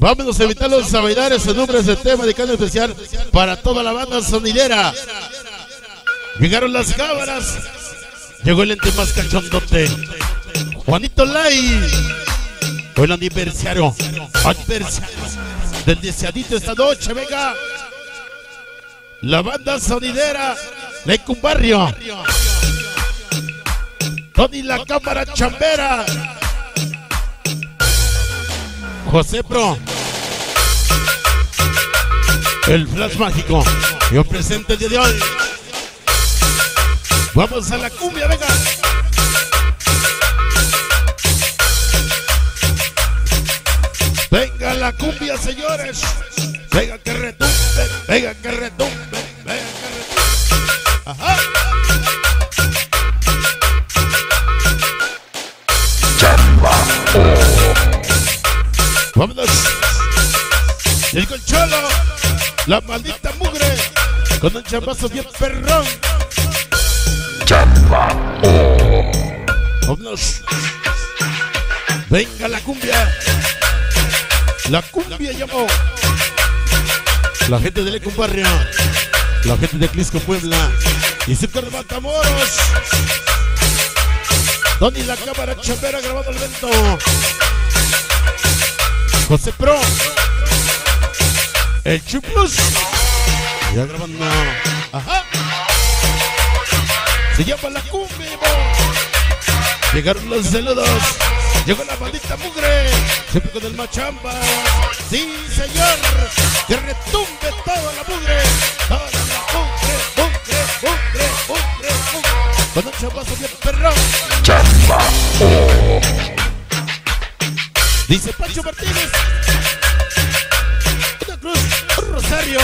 Vámonos a invitarlos a bailar ese nombre, ese tema de canto especial para toda la banda sonidera. Llegaron las cámaras. Llegó el ente más cachondote. Juanito Lai. Hoy el aniversario. Aniversario. Del esta noche, venga. La banda sonidera. un Barrio. Tony la cámara chambera. José Pro. El flash mágico. Yo presente el día de hoy. Vamos a la cumbia, venga. Venga la cumbia, señores. Venga que retumbe, venga que retumbe, venga que retumbe. Ajá. Vámonos. La maldita mugre. Con un chamazo bien perrón. Chamba. Vámonos. Venga la cumbia. La cumbia llamó. La gente de Lecumbarria. La gente de Clisco Puebla. Y de Matamoros. Tony la cámara chapera grabando el evento. José Pro. El Chuplus. Ya grabando. Ajá. Se llama la cumbia. Llegaron los saludos. Llegó la maldita mugre. Siempre con el machamba. Sí, señor. Que retumbe toda la mugre. Toda la mugre, mugre, mugre, mugre, mugre. Con un chapazo bien perrón. Chamba. Dice Pancho Martínez. Rosario.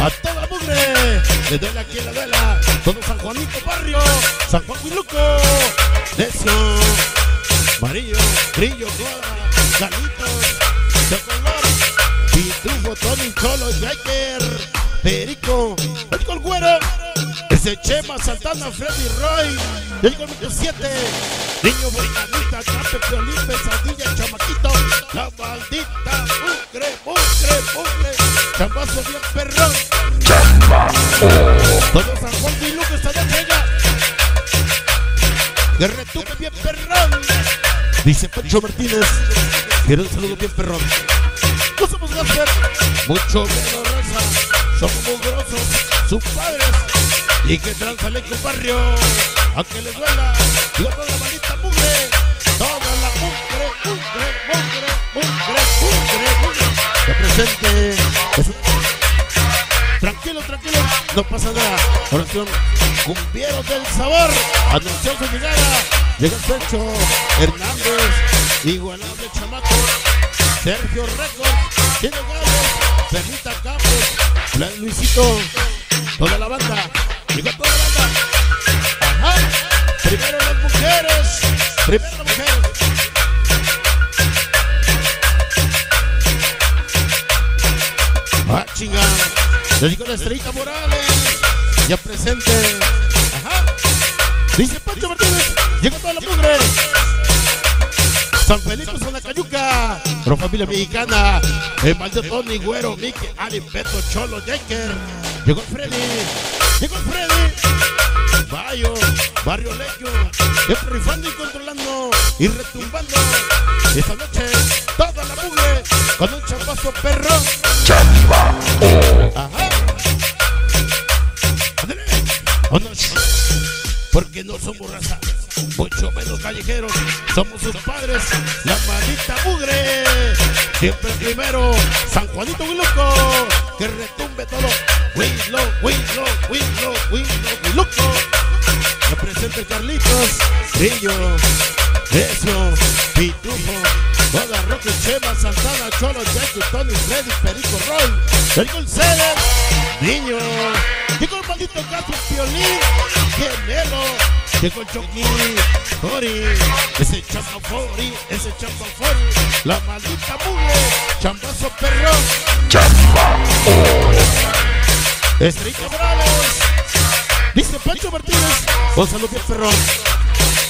A toda mugre. Le duele aquí la duela. Todo San Juanito Barrio. San Juan Huiluco. Decio. Amarillo. Brillo. Gora. Carlitos. De color. Pitufo. Tony Cholo. Jacker. Perico. Perico el güero. Ese Chema Santana, Freddy Roy. El gol 7. Niño Borinanita, Chape, Piolín, Pesadilla, perrón. Dice Pancho Martínez. Quiero un saludo bien perrón. No somos Gasper. Mucho menos raza. Somos mugrosos. Sus padres. Y que transale con barrio. Aunque les duela. Toda la maldita mugre. Toda la mugre, mugre, mugre, mugre, mugre, mugre. Que presente. Un no pasa nada. Oración, cumbieros del sabor. Anunció su llegada. Llega el Pecho, Hernández, Igualable Chamaco, Sergio Records, Tiene Gales, Perlita Campos, Plan Luisito, toda la banda. Llegó toda la banda. Ajá. Primero las mujeres. Primero las mujeres. Ah, chingada. Le digo la estrellita Morales. Ya presente. Ajá. Dice Pancho Martínez. Llegó toda la mugre. San Felipe Sonacayuca. Pro familia mexicana. El mal de Tony, Güero, Mickey, Ali, Beto, Cholo, Jaker. Llegó Freddy. Llegó Freddy. Bayo, Barrio Leño. Rifando y controlando. Y retumbando. Esta noche, toda la mugre. Con un chapazo perro. Chamba. Porque no somos raza, mucho menos callejeros. Somos sus padres, la maldita mugre. Siempre primero, San Juanito Huiluco. Que retumbe todo. Huilo, Huilo, Huilo, Huilo, Huiluco. Representa Carlitos, Brillo, Decio, Pitufo, Boda Roque, Chema, Santana, Cholo, Jackie, Tony, Freddy, Perico, Roy, el González, Niño, llegó el maldito gato, Piolín, Gemelo, llegó el Chucky, Fori, ese chamba Fori, ese chamba Fori, la maldita mugre, chambazo perrón, Chamba. Estrella Morales, dice Pancho Martínez, Gonzalo Bien Perrón,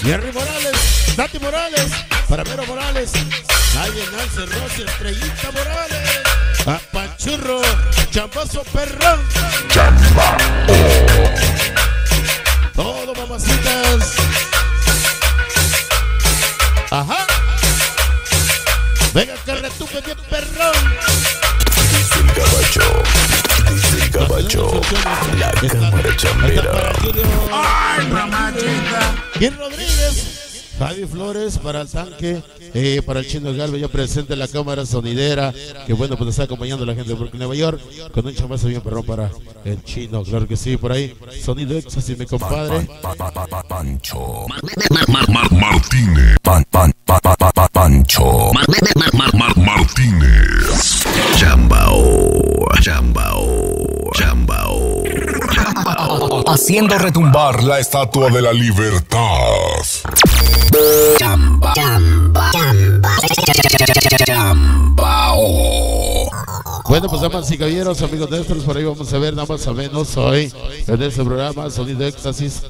Jerry Morales, Nati Morales, para Vero Morales, Nadie Nancy Rossi, Estrellita Morales, Apachurro, Chambazo Perrón, Chamba. todo mamacitas. Ajá. Venga que retupe bien perrón. Dice el caballo. Dice el caballo. La cámara chambera. Bien Rodríguez. Javi Flores para el tanque, eh, para el chino Galvez, ya presente en la cámara sonidera, que bueno, pues está acompañando a la gente de Brooklyn, Nueva York, con un chamazo bien perrón para el chino, claro que sí, por ahí, sonido éxtasis, mi compadre. Pa- pa- pa- pa- Pancho. Mar- Mar- Martínez. Pan, pan, pa- pa- pa- pa- Pancho. Mar- Mar- Mar- Martínez. Chambao. Chambao. Chambao. haciendo retumbar la estatua de la libertad. Bueno, pues damas y caballeros, amigos nuestros, por ahí vamos a ver, nada más o menos hoy, en este programa, sonido éxtasis,